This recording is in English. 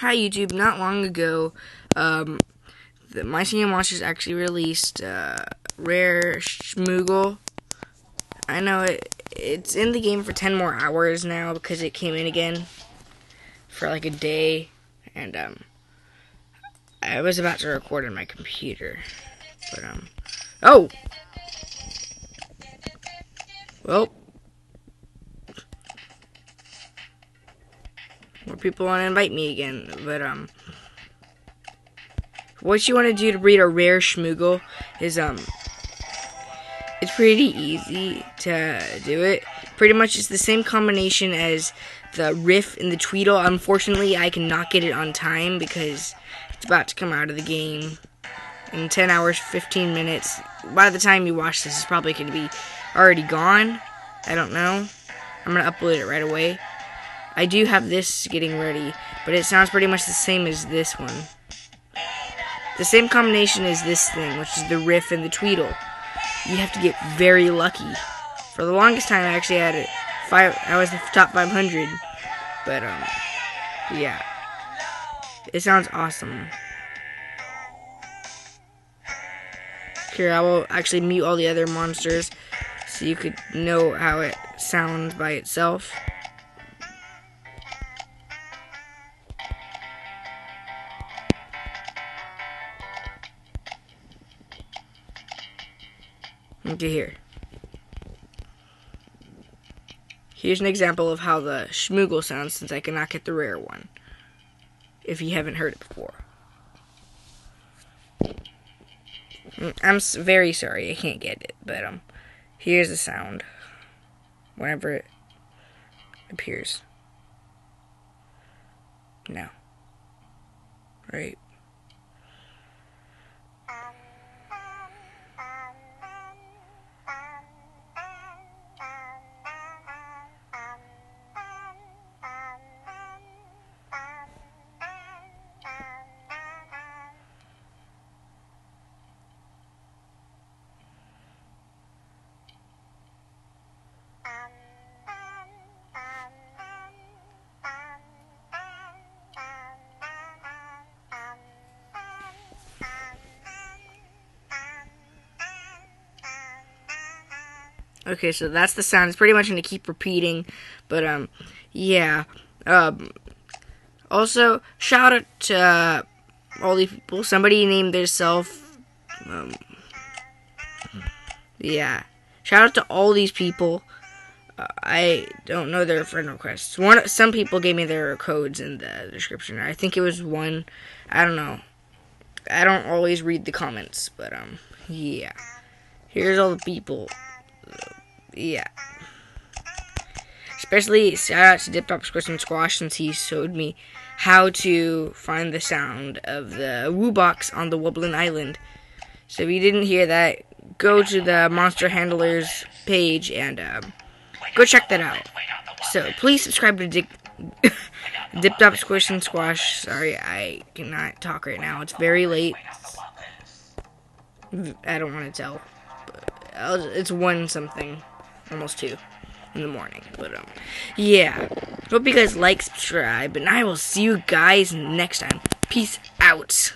Hi YouTube. Not long ago, um, the My Singing Monsters actually released uh, Rare Schmoochle. I know it. It's in the game for ten more hours now because it came in again for like a day, and um, I was about to record on my computer, but um, oh, well. More people want to invite me again, but um, what you want to do to breed a rare schmoochle is um, it's pretty easy to do it. Pretty much, it's the same combination as the riff and the tweedle. Unfortunately, I cannot get it on time because it's about to come out of the game in 10 hours 15 minutes. By the time you watch this, it's probably going to be already gone. I don't know. I'm going to upload it right away. I do have this getting ready, but it sounds pretty much the same as this one. The same combination as this thing, which is the riff and the tweedle. You have to get very lucky. For the longest time, I actually had it. Five, I was the top 500, but um, yeah, it sounds awesome. Here, I will actually mute all the other monsters so you could know how it sounds by itself. Okay, here. Here's an example of how the schmoochle sounds since I cannot get the rare one. If you haven't heard it before. Mm, I'm very sorry I can't get it, but um, here's the sound whenever it appears. Now. Right. Okay, so that's the sound. It's pretty much going to keep repeating, but um, yeah. Um, also, shout out to uh, all these people. Somebody named themselves. Um, yeah, shout out to all these people. Uh, I don't know their friend requests. One, some people gave me their codes in the description. I think it was one. I don't know. I don't always read the comments, but um, yeah. Here's all the people yeah. Especially shout out to Dip Top Squish and Squash since he showed me how to find the sound of the Wubbox on the Wublin Island. So if you didn't hear that, go to the Monster Handlers page and um, go check that out. So please subscribe to Dip, Dip Top Squish and Squash. Sorry, I cannot talk right now. It's very late. I don't want to tell. it's one something almost 2 in the morning. But, um, yeah. Hope you guys like, subscribe, and I will see you guys next time. Peace out.